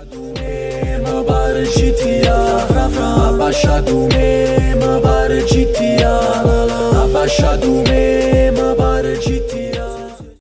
Më barë gjitja A basha